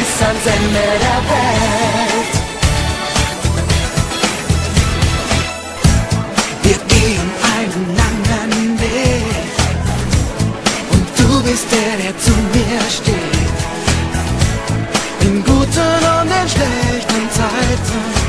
bis ans Ende der Welt. Wir gehen einen langen Weg und du bist der, der zu mir steht. In guten und in schlechten Zeiten.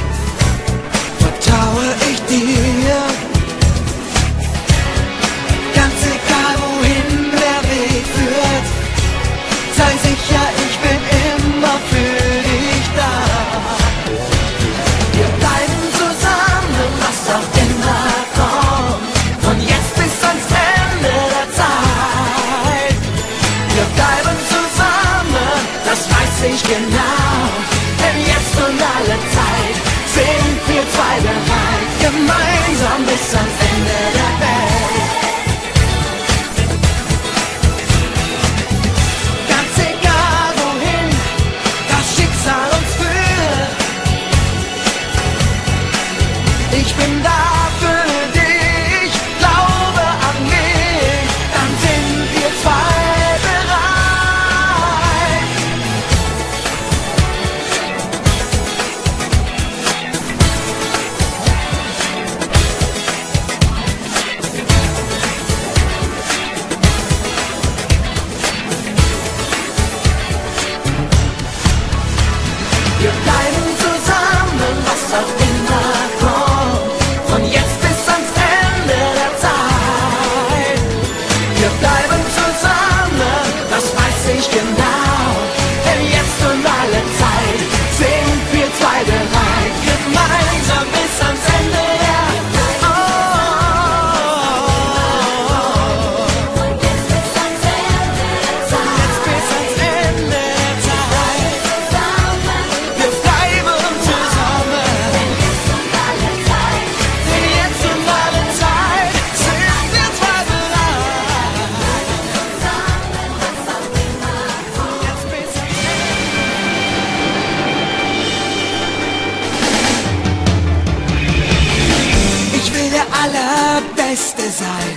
sein,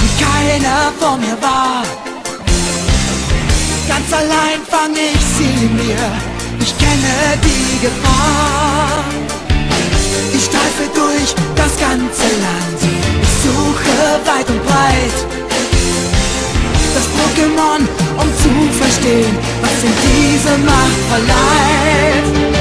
wie keiner vor mir war. Ganz allein fang ich sie mir, ich kenne die Gefahr. Ich streife durch das ganze Land, ich suche weit und breit. Das Pokémon, um zu verstehen, was in diese Macht verleiht.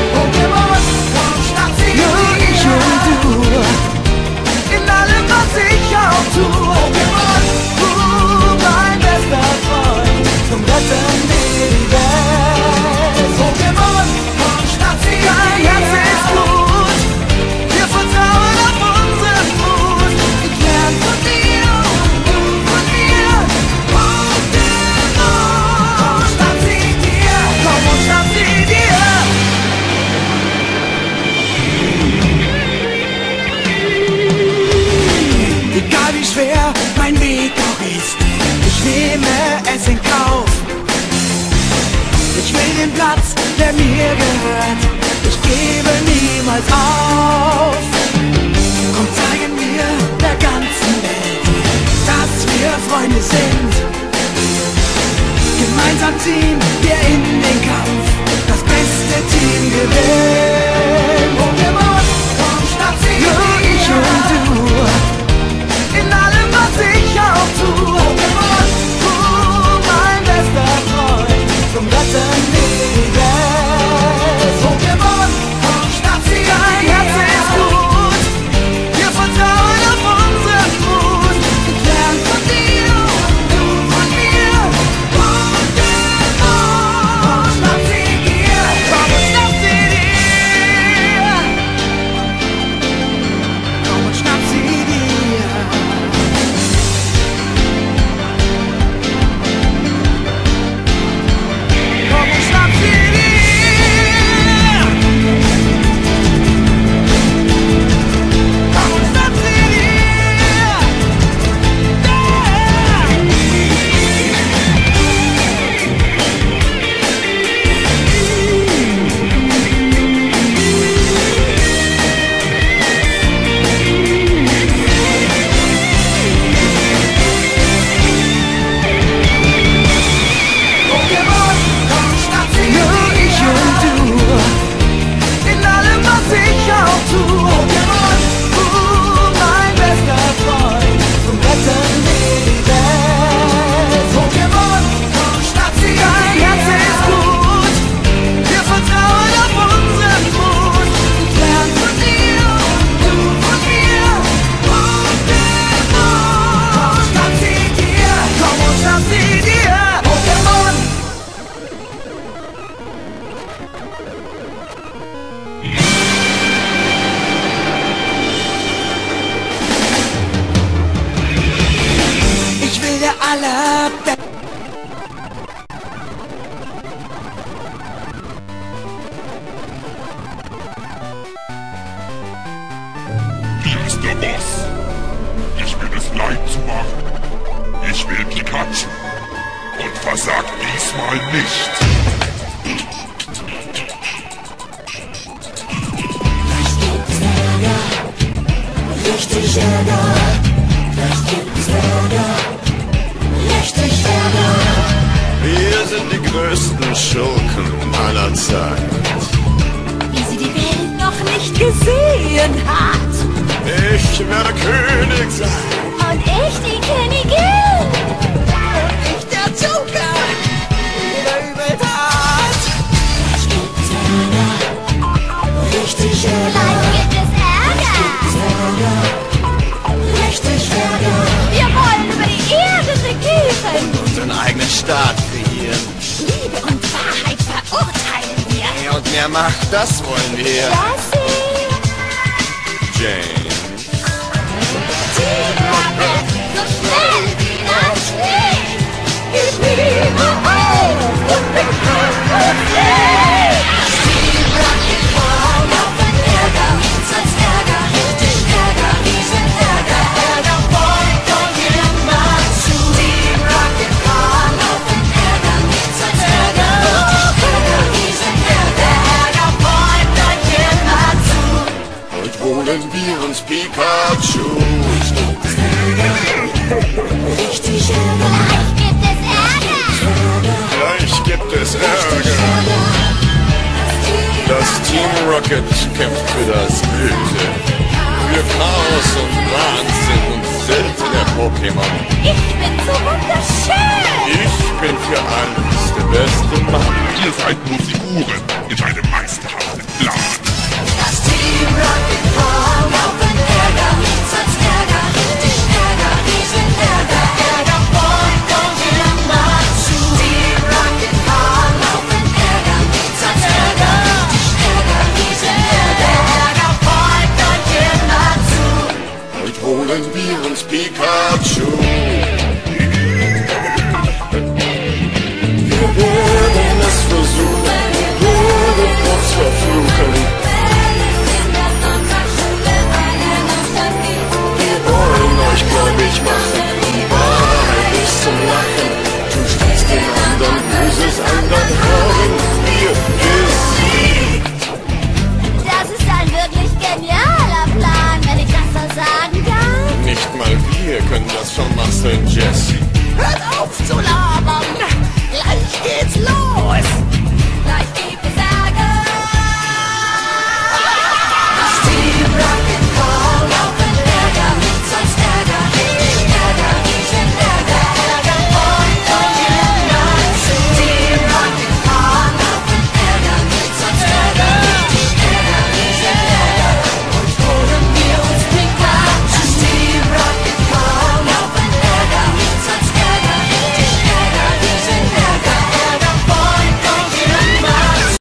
den Platz, der mir gehört. Ich gebe niemals auf. Komm, zeigen wir der ganzen Welt, dass wir Freunde sind. Gemeinsam ziehen wir in den Kampf, das beste Team gewinnt. Zu machen. Ich will Pikachu. Und versag diesmal nicht. Gleich gibt's Ärger, richtig Ärger. Gleich gibt's Ärger, richtig Ärger. Wir sind die größten Schurken aller Zeiten. wie sie die Welt noch nicht gesehen hat. Ich werde König sein. Staat kreieren. Liebe und Wahrheit verurteilen wir. Mehr und mehr Macht, das wollen wir. Lassie, Jane. So schnell wie das Licht. Ich liebe euch und bin glücklich. Uns Pikachu. Richtig. Gleich gibt es Ärger. Das Team Rocket kämpft für das Böse. Für Chaos und Wahnsinn und seltene Pokémon. Ich bin so wunderschön. Ich bin für alles der beste Mann. Ihr seid nur Figuren in einem meisterhaften Plan. Das Team Rocket mal wir können das vermasseln, Jesse. Hört auf zu labern!